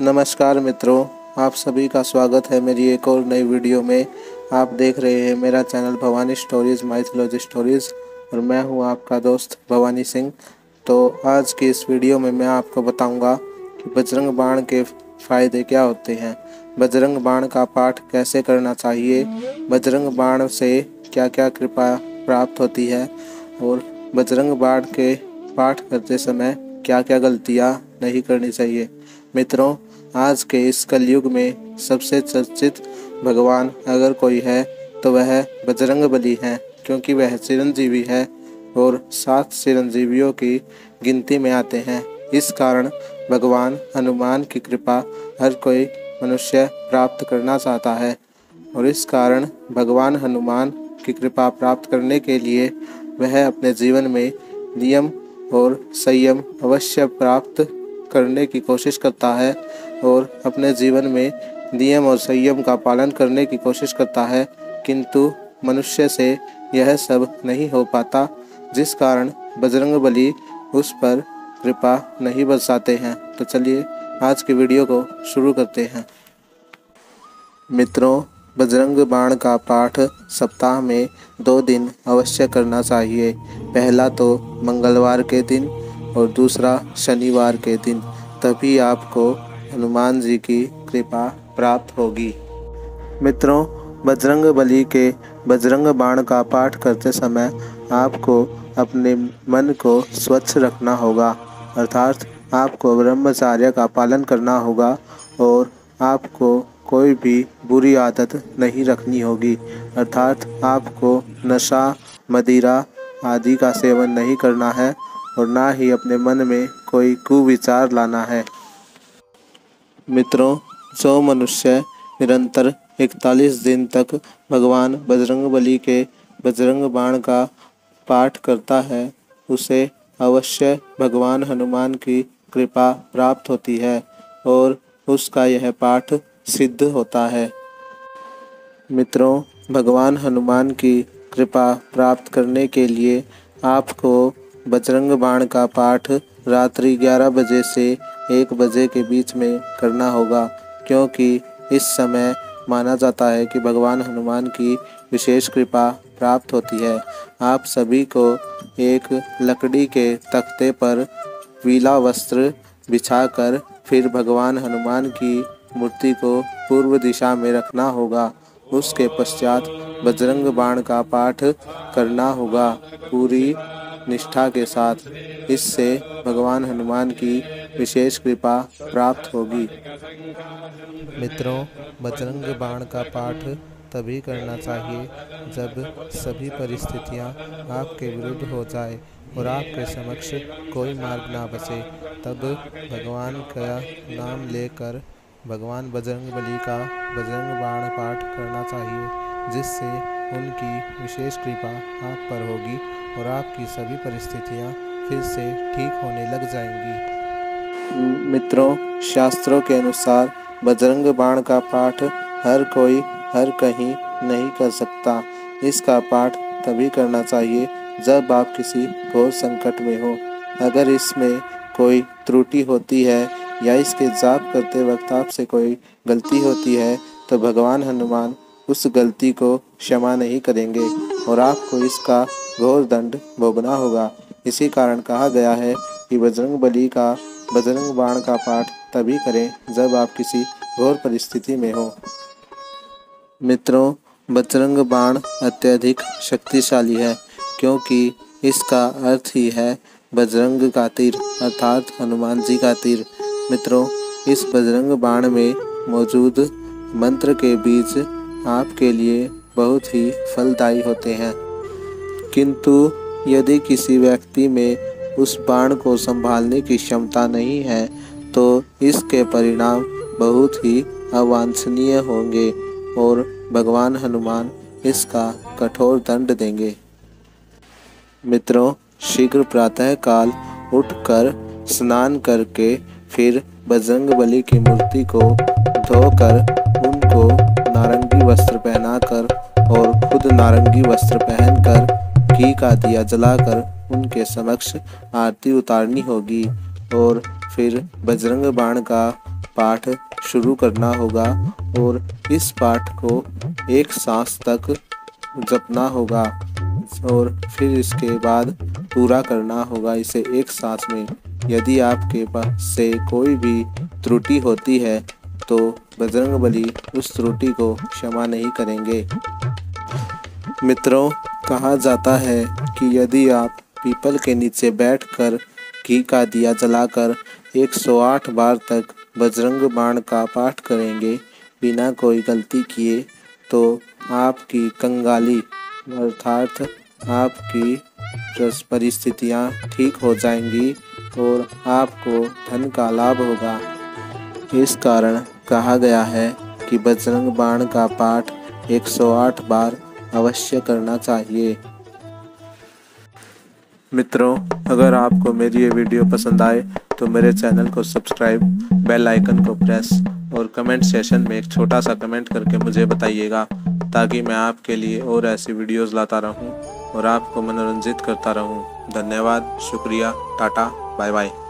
नमस्कार मित्रों, आप सभी का स्वागत है मेरी एक और नई वीडियो में। आप देख रहे हैं मेरा channel Bhavani stories, mythology stories, और मैं हूँ आपका दोस्त भवानी सिंह। तो आज की इस वीडियो में मैं आपको बताऊँगा कि बजरंग बाण के फ़ायदे क्या होते हैं। बजरंग बाण का पाठ कैसे करना चाहिए? बजरंग बाण से क्या क्या कृपा प्राप्त होती है? और बजरंग बाण के पाठ करते समय क्या क्या गलतियाँ नहीं करनी चाहिए? मित्रों, आज के इस कलयुग में सबसे चर्चित भगवान अगर कोई है तो वह बजरंग बली है, क्योंकि वह चिरंजीवी है और सात चिरंजीवियों की गिनती में आते हैं। इस कारण भगवान हनुमान की कृपा हर कोई मनुष्य प्राप्त करना चाहता है और इस कारण भगवान हनुमान की कृपा प्राप्त करने के लिए वह अपने जीवन में नियम और संयम अवश्य प्राप्त करने की कोशिश करता है और अपने जीवन में नियम और संयम का पालन करने की कोशिश करता है, किंतु मनुष्य से यह सब नहीं हो पाता, जिस कारण बजरंग बली उस पर कृपा नहीं बरसाते हैं। तो चलिए आज की वीडियो को शुरू करते हैं। मित्रों, बजरंग बाण का पाठ सप्ताह में दो दिन अवश्य करना चाहिए। पहला तो मंगलवार के दिन और दूसरा शनिवार के दिन, तभी आपको हनुमान जी की कृपा प्राप्त होगी। मित्रों, बजरंग बली के बजरंग बाण का पाठ करते समय आपको अपने मन को स्वच्छ रखना होगा। अर्थात आपको ब्रह्मचार्य का पालन करना होगा और आपको कोई भी बुरी आदत नहीं रखनी होगी। अर्थात आपको नशा, मदिरा आदि का सेवन नहीं करना है। और ना ही अपने मन में कोई कुविचार लाना है। मित्रों, जो मनुष्य निरंतर इकतालीस दिन तक भगवान बजरंग बली के बजरंग बाण का पाठ करता है, उसे अवश्य भगवान हनुमान की कृपा प्राप्त होती है और उसका यह पाठ सिद्ध होता है। मित्रों, भगवान हनुमान की कृपा प्राप्त करने के लिए आपको बजरंग बाण का पाठ रात्रि 11 बजे से एक बजे के बीच में करना होगा, क्योंकि इस समय माना जाता है कि भगवान हनुमान की विशेष कृपा प्राप्त होती है। आप सभी को एक लकड़ी के तख्ते पर पीला वस्त्र बिछाकर फिर भगवान हनुमान की मूर्ति को पूर्व दिशा में रखना होगा। उसके पश्चात बजरंग बाण का पाठ करना होगा। पूरी निष्ठा के साथ इससे भगवान हनुमान की विशेष कृपा प्राप्त होगी। मित्रों, बजरंग बाण का पाठ तभी करना चाहिए जब सभी परिस्थितियाँ आपके विरुद्ध हो जाए और आपके समक्ष कोई मार्ग ना बचे तब भगवान का नाम लेकर भगवान बजरंग बली का बजरंग बाण पाठ करना चाहिए। जिससे उनकी विशेष कृपा आप पर होगी और आपकी सभी परिस्थितियाँ फिर से ठीक होने लग जाएँगी। मित्रों, शास्त्रों के अनुसार बजरंग बाण का पाठ हर कोई हर कहीं नहीं कर सकता। इसका पाठ तभी करना चाहिए जब आप किसी घोर संकट में हो। अगर इसमें कोई त्रुटि होती है या इसके जाप करते वक्त आपसे कोई गलती होती है तो भगवान हनुमान उस गलती को क्षमा नहीं करेंगे और आपको इसका घोर दंड भोगना होगा। इसी कारण कहा गया है कि बजरंग बली का, बजरंग बाण का पाठ तभी करें जब आप किसी घोर परिस्थिति में हो। मित्रों, बजरंग बाण अत्यधिक शक्तिशाली है, क्योंकि इसका अर्थ ही है बजरंग का तीर, अर्थात हनुमान जी का तीर। मित्रों, इस बजरंग बाण में मौजूद मंत्र के बीज आपके लिए बहुत ही फलदायी होते हैं। किंतु यदि किसी व्यक्ति में उस बाण को संभालने की क्षमता नहीं है तो इसके परिणाम बहुत ही अवांछनीय होंगे और भगवान हनुमान इसका कठोर दंड देंगे। मित्रों, शीघ्र प्रातः काल उठकर स्नान करके फिर बजरंग बली की मूर्ति को धोकर वस्त्र पहनाकर और खुद नारंगी वस्त्र पहनकर घी का दिया जलाकर उनके समक्ष आरती उतारनी होगी और फिर बजरंग बाण का पाठ शुरू करना होगा और इस पाठ को एक सांस तक जपना होगा और फिर इसके बाद पूरा करना होगा इसे एक सांस में। यदि आपके पास से कोई भी त्रुटि होती है तो बजरंग बली उस त्रुटि को क्षमा नहीं करेंगे। मित्रों, कहा जाता है कि यदि आप पीपल के नीचे बैठकर घी का दिया जलाकर 108 बार तक बजरंग बाण का पाठ करेंगे, बिना कोई गलती किए तो आपकी कंगाली, अर्थात आपकी परिस्थितियाँ ठीक हो जाएँगी और आपको धन का लाभ होगा। इस कारण कहा गया है कि बजरंग बाण का पाठ 108 बार अवश्य करना चाहिए। मित्रों, अगर आपको मेरी ये वीडियो पसंद आए तो मेरे चैनल को सब्सक्राइब, बेल आइकन को प्रेस और कमेंट सेशन में एक छोटा सा कमेंट करके मुझे बताइएगा, ताकि मैं आपके लिए और ऐसी वीडियोस लाता रहूँ और आपको मनोरंजित करता रहूँ। धन्यवाद, शुक्रिया, टाटा बाय बाय